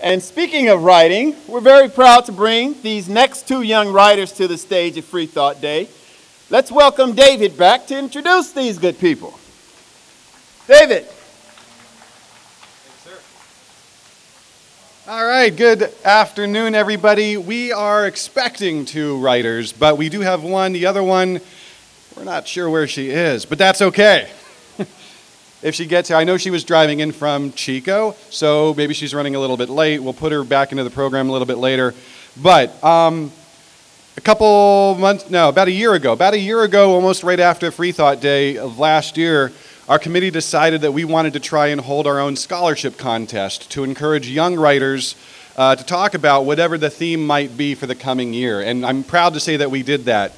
And speaking of writing, we're very proud to bring these next two young writers to the stage at Freethought Day. Let's welcome David back to introduce these good people. David. All right, good afternoon, everybody. We are expecting two writers, but we do have one. The other one, we're not sure where she is, but that's okay. If she gets here. I know she was driving in from Chico, so maybe she's running a little bit late. We'll put her back into the program a little bit later. But um, a couple months, no, about a year ago, about a year ago, almost right after Freethought Day of last year, our committee decided that we wanted to try and hold our own scholarship contest to encourage young writers uh, to talk about whatever the theme might be for the coming year. And I'm proud to say that we did that.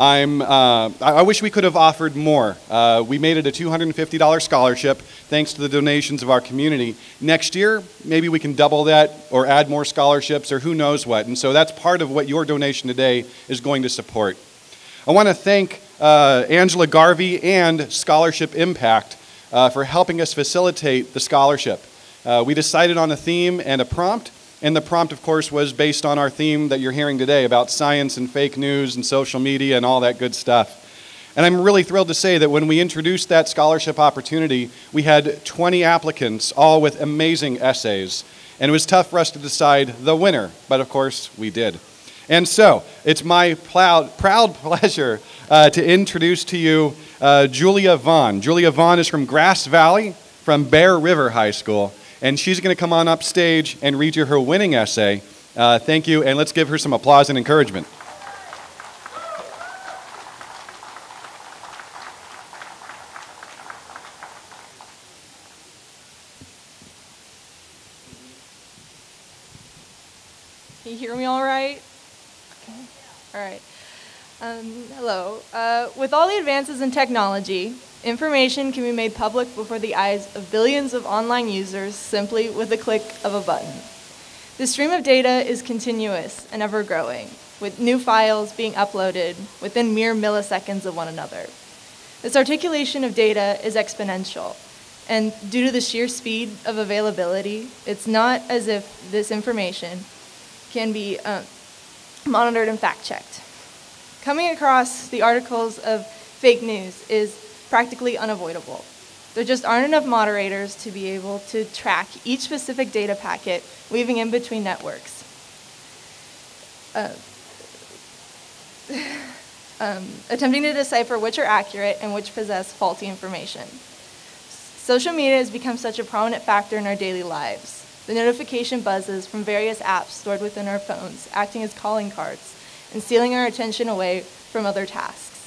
I'm, uh, I wish we could have offered more. Uh, we made it a $250 scholarship thanks to the donations of our community. Next year, maybe we can double that or add more scholarships or who knows what. And so that's part of what your donation today is going to support. I want to thank uh, Angela Garvey and Scholarship Impact uh, for helping us facilitate the scholarship. Uh, we decided on a theme and a prompt and the prompt, of course, was based on our theme that you're hearing today about science and fake news and social media and all that good stuff. And I'm really thrilled to say that when we introduced that scholarship opportunity, we had 20 applicants, all with amazing essays. And it was tough for us to decide the winner, but of course we did. And so it's my proud, proud pleasure uh, to introduce to you uh, Julia Vaughan. Julia Vaughan is from Grass Valley, from Bear River High School and she's going to come on up stage and read you her winning essay. Uh, thank you, and let's give her some applause and encouragement. Can you hear me all right? Okay. All right. Um, hello. Uh, with all the advances in technology, Information can be made public before the eyes of billions of online users simply with a click of a button. The stream of data is continuous and ever growing, with new files being uploaded within mere milliseconds of one another. This articulation of data is exponential, and due to the sheer speed of availability, it's not as if this information can be uh, monitored and fact checked. Coming across the articles of fake news is practically unavoidable. There just aren't enough moderators to be able to track each specific data packet weaving in between networks. Uh, um, attempting to decipher which are accurate and which possess faulty information. Social media has become such a prominent factor in our daily lives. The notification buzzes from various apps stored within our phones, acting as calling cards and stealing our attention away from other tasks.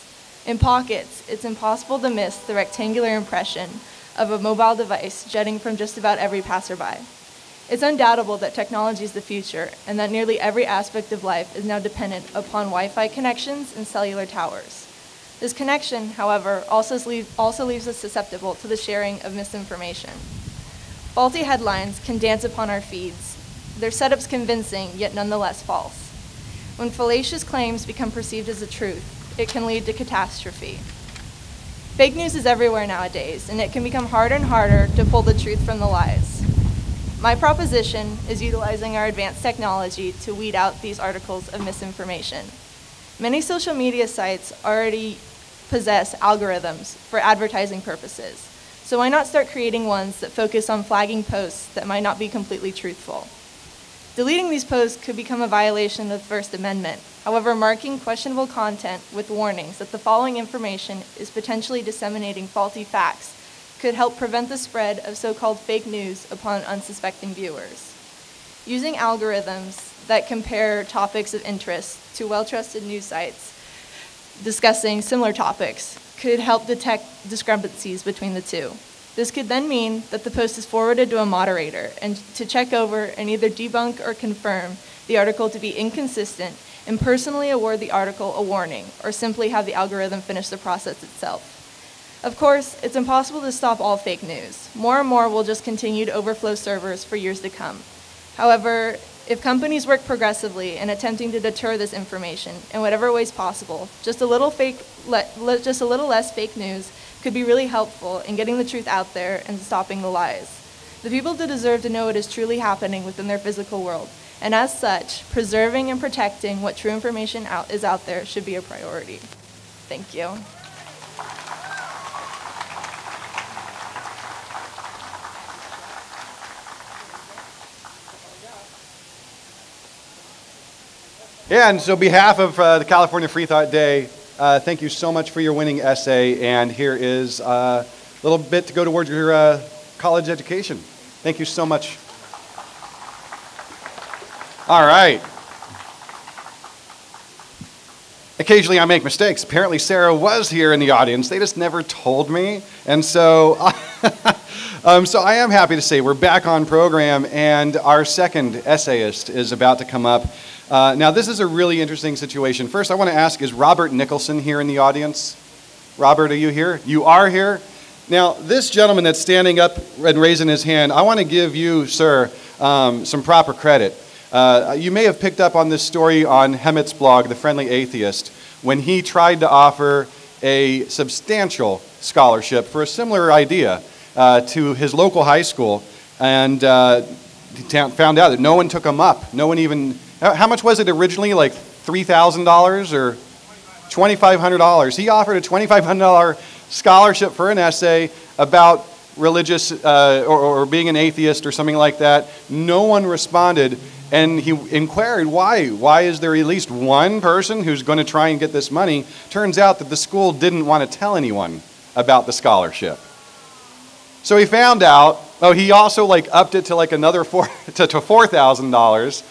In pockets, it's impossible to miss the rectangular impression of a mobile device jetting from just about every passerby. It's undoubtable that technology is the future and that nearly every aspect of life is now dependent upon Wi-Fi connections and cellular towers. This connection, however, also, leave, also leaves us susceptible to the sharing of misinformation. Faulty headlines can dance upon our feeds, their setups convincing, yet nonetheless false. When fallacious claims become perceived as a truth, it can lead to catastrophe. Fake news is everywhere nowadays, and it can become harder and harder to pull the truth from the lies. My proposition is utilizing our advanced technology to weed out these articles of misinformation. Many social media sites already possess algorithms for advertising purposes, so why not start creating ones that focus on flagging posts that might not be completely truthful? Deleting these posts could become a violation of the First Amendment. However, marking questionable content with warnings that the following information is potentially disseminating faulty facts could help prevent the spread of so-called fake news upon unsuspecting viewers. Using algorithms that compare topics of interest to well-trusted news sites discussing similar topics could help detect discrepancies between the two. This could then mean that the post is forwarded to a moderator and to check over and either debunk or confirm the article to be inconsistent and personally award the article a warning or simply have the algorithm finish the process itself. Of course, it's impossible to stop all fake news. More and more will just continue to overflow servers for years to come. However, if companies work progressively in attempting to deter this information in whatever ways possible, just a little fake, just a little less fake news could be really helpful in getting the truth out there and stopping the lies. The people deserve to know what is truly happening within their physical world, and as such, preserving and protecting what true information out is out there should be a priority. Thank you. Yeah, and so behalf of uh, the California Freethought Day, uh, thank you so much for your winning essay. And here is a little bit to go towards your uh, college education. Thank you so much. All right. Occasionally I make mistakes. Apparently Sarah was here in the audience. They just never told me. And so, um, so I am happy to say we're back on program, and our second essayist is about to come up. Uh, now, this is a really interesting situation. First, I want to ask is Robert Nickelson here in the audience? Robert, are you here? You are here? Now, this gentleman that's standing up and raising his hand, I want to give you, sir, um, some proper credit. Uh, you may have picked up on this story on Hemant's blog, The Friendly Atheist, when he tried to offer a substantial scholarship for a similar idea uh, to his local high school, and uh, found out that no one took him up. No one even how much was it originally? Like $3,000 or $2,500? He offered a $2,500 scholarship for an essay about religious uh, or, or, being an atheist or something like that. No one responded, and he inquired why. Why is there at least one person who's going to try and get this money? Turns out that the school didn't want to tell anyone about the scholarship. So he found out. Oh, he also like upped it to like another four to, to four thousand dollars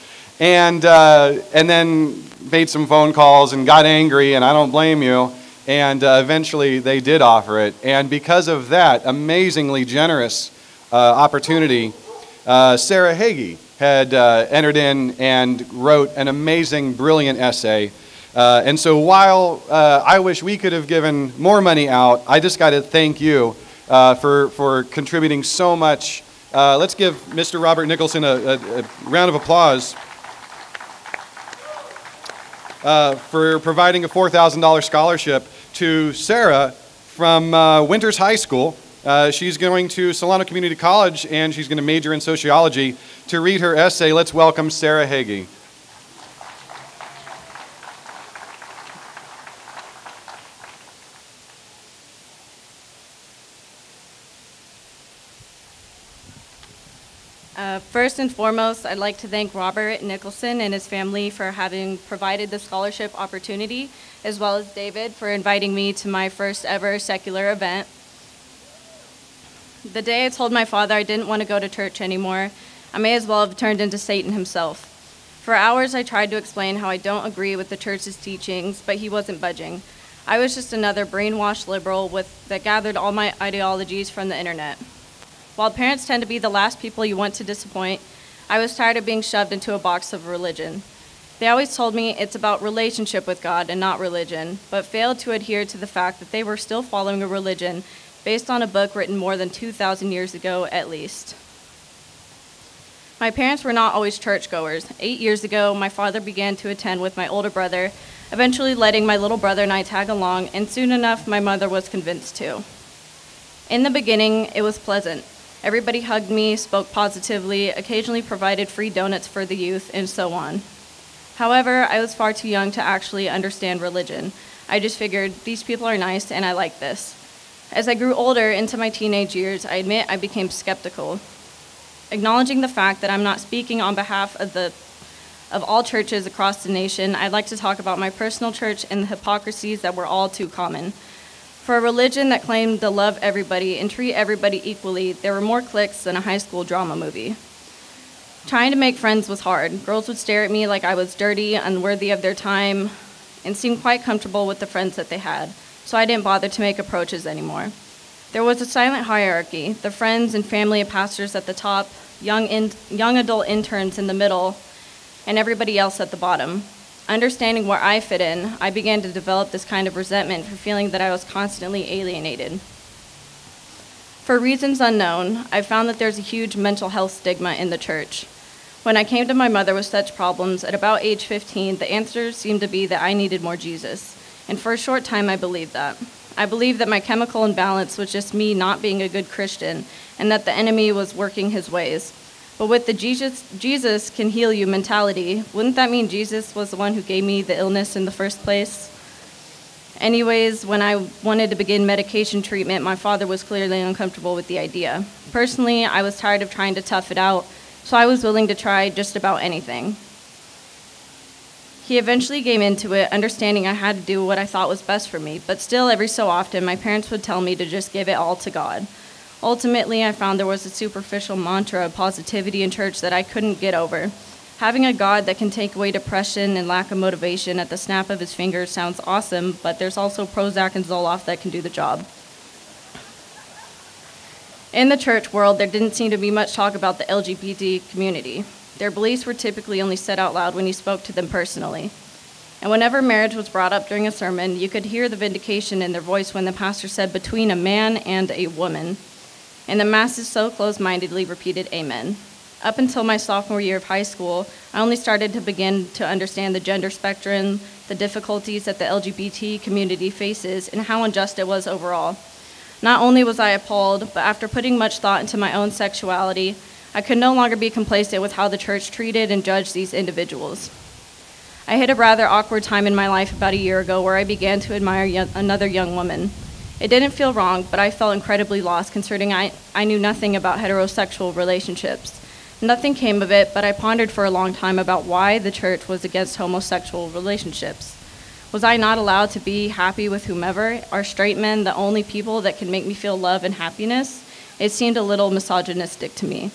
and, uh, and then made some phone calls and got angry, and I don't blame you. And uh, eventually they did offer it. And because of that amazingly generous uh, opportunity, uh, Sarah Hagy had uh, entered in and wrote an amazing, brilliant essay. Uh, and so while I wish we could have given more money out, I just got to thank you for, for contributing so much. let's give Mr. Robert Nickelson a, a, a round of applause uh, for providing a $4,000 scholarship to Sarah from uh, Winters High School. Uh, she's going to Solano Community College and she's going to major in sociology. To read her essay, let's welcome Sarah Hagy. Uh, first and foremost, I'd like to thank Robert Nickelson and his family for having provided the scholarship opportunity, as well as David for inviting me to my first ever secular event. The day I told my father I didn't want to go to church anymore, I may as well have turned into Satan himself. For hours, I tried to explain how I don't agree with the church's teachings, but he wasn't budging. I was just another brainwashed liberal with, that gathered all my ideologies from the internet. While parents tend to be the last people you want to disappoint, I was tired of being shoved into a box of religion. They always told me it's about relationship with God and not religion, but failed to adhere to the fact that they were still following a religion based on a book written more than 2,000 years ago at least. My parents were not always churchgoers. Eight years ago, my father began to attend with my older brother, eventually letting my little brother and I tag along, and soon enough, my mother was convinced too. In the beginning, it was pleasant. Everybody hugged me, spoke positively, occasionally provided free donuts for the youth, and so on. However, I was far too young to actually understand religion. I just figured, these people are nice and I like this. As I grew older into my teenage years, I admit I became skeptical. Acknowledging the fact that I'm not speaking on behalf of the of all churches across the nation, I'd like to talk about my personal church and the hypocrisies that were all too common. For a religion that claimed to love everybody and treat everybody equally, there were more cliques than a high school drama movie. Trying to make friends was hard. Girls would stare at me like I was dirty, unworthy of their time, and seemed quite comfortable with the friends that they had, so I didn't bother to make approaches anymore. There was a silent hierarchy the friends and family of pastors at the top, young, in, young adult interns in the middle, and everybody else at the bottom. Understanding where I fit in, I began to develop this kind of resentment for feeling that I was constantly alienated. For reasons unknown, I found that there's a huge mental health stigma in the church. When I came to my mother with such problems, at about age 15, the answer seemed to be that I needed more Jesus. And for a short time, I believed that. I believed that my chemical imbalance was just me not being a good Christian and that the enemy was working his ways. But with the Jesus, Jesus can heal you mentality, wouldn't that mean Jesus was the one who gave me the illness in the first place? Anyways, when I wanted to begin medication treatment, my father was clearly uncomfortable with the idea. Personally, I was tired of trying to tough it out, so I was willing to try just about anything. He eventually came into it, understanding I had to do what I thought was best for me, but still, every so often, my parents would tell me to just give it all to God. Ultimately, I found there was a superficial mantra of positivity in church that I couldn't get over. Having a God that can take away depression and lack of motivation at the snap of his fingers sounds awesome, but there's also Prozac and Zoloft that can do the job. In the church world, there didn't seem to be much talk about the LGBT community. Their beliefs were typically only said out loud when you spoke to them personally. And whenever marriage was brought up during a sermon, you could hear the vindication in their voice when the pastor said, between a man and a woman. And the masses so close mindedly repeated, Amen. Up until my sophomore year of high school, I only started to begin to understand the gender spectrum, the difficulties that the LGBT community faces, and how unjust it was overall. Not only was I appalled, but after putting much thought into my own sexuality, I could no longer be complacent with how the church treated and judged these individuals. I hit a rather awkward time in my life about a year ago where I began to admire another young woman. It didn't feel wrong, but I felt incredibly lost concerning I, I knew nothing about heterosexual relationships. Nothing came of it, but I pondered for a long time about why the church was against homosexual relationships. Was I not allowed to be happy with whomever? Are straight men the only people that can make me feel love and happiness? It seemed a little misogynistic to me.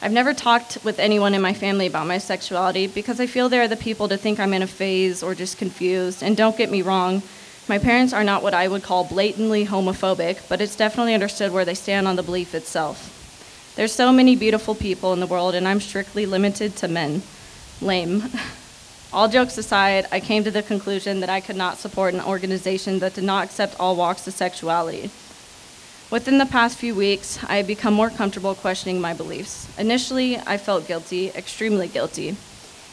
I've never talked with anyone in my family about my sexuality because I feel they're the people to think I'm in a phase or just confused. And don't get me wrong, my parents are not what I would call blatantly homophobic, but it's definitely understood where they stand on the belief itself. There's so many beautiful people in the world, and I'm strictly limited to men. Lame. All jokes aside, I came to the conclusion that I could not support an organization that did not accept all walks of sexuality. Within the past few weeks, I have become more comfortable questioning my beliefs. Initially, I felt guilty, extremely guilty.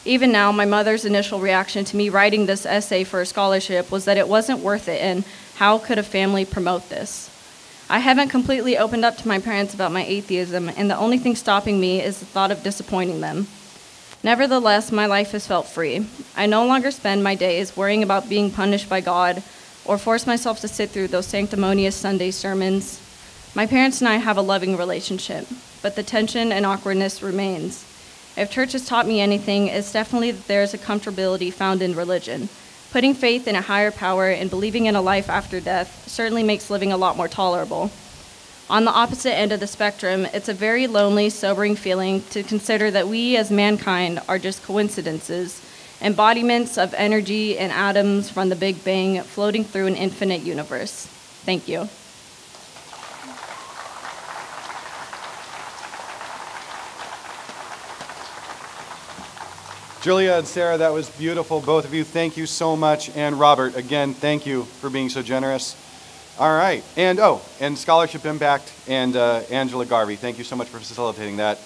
Even now, my mother's initial reaction to me writing this essay for a scholarship was that it wasn't worth it and how could a family promote this? I haven't completely opened up to my parents about my atheism, and the only thing stopping me is the thought of disappointing them. Nevertheless, my life has felt free. I no longer spend my days worrying about being punished by God or force myself to sit through those sanctimonious Sunday sermons. My parents and I have a loving relationship, but the tension and awkwardness remains. If church has taught me anything, it's definitely that there is a comfortability found in religion. Putting faith in a higher power and believing in a life after death certainly makes living a lot more tolerable. On the opposite end of the spectrum, it's a very lonely, sobering feeling to consider that we as mankind are just coincidences, embodiments of energy and atoms from the Big Bang floating through an infinite universe. Thank you. Julia and Sarah, that was beautiful. Both of you, thank you so much. And Robert, again, thank you for being so generous. All right. And oh, and Scholarship Impact and uh, Angela Garvey, thank you so much for facilitating that.